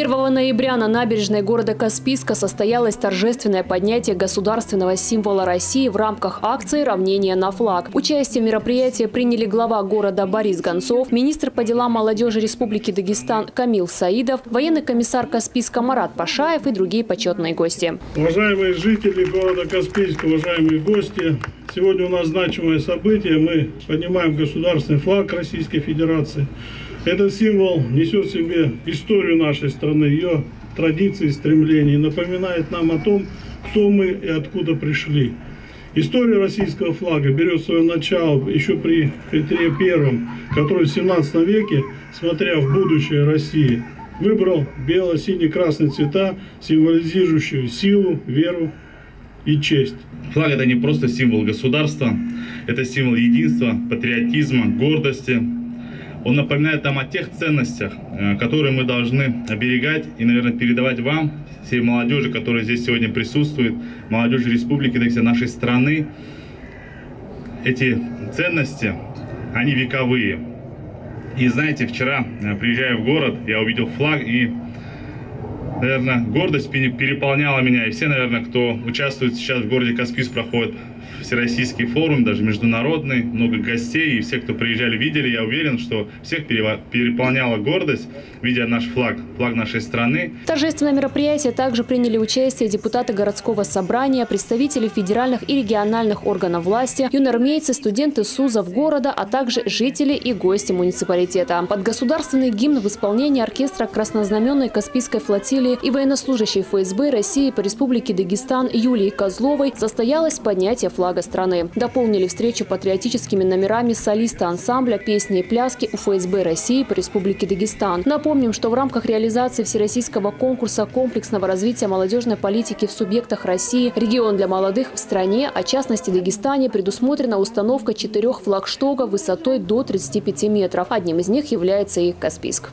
1 ноября на набережной города Каспийска состоялось торжественное поднятие государственного символа России в рамках акции «Равнение на флаг». Участие в мероприятии приняли глава города Борис Гонцов, министр по делам молодежи Республики Дагестан Камил Саидов, военный комиссар Каспийска Марат Пашаев и другие почетные гости. Уважаемые жители города Каспийска, уважаемые гости, сегодня у нас значимое событие. Мы поднимаем государственный флаг Российской Федерации – этот символ несет в себе историю нашей страны, ее традиции, стремления, напоминает нам о том, кто мы и откуда пришли. История российского флага берет свое начало еще при Петре Первом, который в 17 веке, смотря в будущее России, выбрал бело-синий-красный цвета, символизирующие силу, веру и честь. Флаг это не просто символ государства, это символ единства, патриотизма, гордости, он напоминает нам о тех ценностях, э, которые мы должны оберегать и, наверное, передавать вам, всей молодежи, которая здесь сегодня присутствует, молодежи Республики Дагестан, нашей страны. Эти ценности, они вековые. И знаете, вчера, э, приезжая в город, я увидел флаг и наверное, гордость переполняла меня. И все, наверное, кто участвует сейчас в городе Каспийск, проходит всероссийский форум, даже международный, много гостей, и все, кто приезжали, видели, я уверен, что всех переполняла гордость, видя наш флаг, флаг нашей страны. В торжественном мероприятии также приняли участие депутаты городского собрания, представители федеральных и региональных органов власти, юнормейцы, студенты СУЗов города, а также жители и гости муниципалитета. Под государственный гимн в исполнении оркестра краснознаменной Каспийской флотилии и военнослужащей ФСБ России по Республике Дагестан Юлии Козловой состоялось поднятие флага страны. Дополнили встречу патриотическими номерами солиста ансамбля «Песни и пляски» УФСБ России по Республике Дагестан. Напомним, что в рамках реализации Всероссийского конкурса комплексного развития молодежной политики в субъектах России «Регион для молодых в стране», а частности Дагестане, предусмотрена установка четырех флагштоков высотой до 35 метров. Одним из них является и Каспийск.